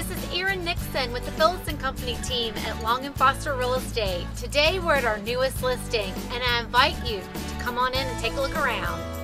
This is Erin Nixon with the Phillips & Company team at Long & Foster Real Estate. Today we're at our newest listing and I invite you to come on in and take a look around.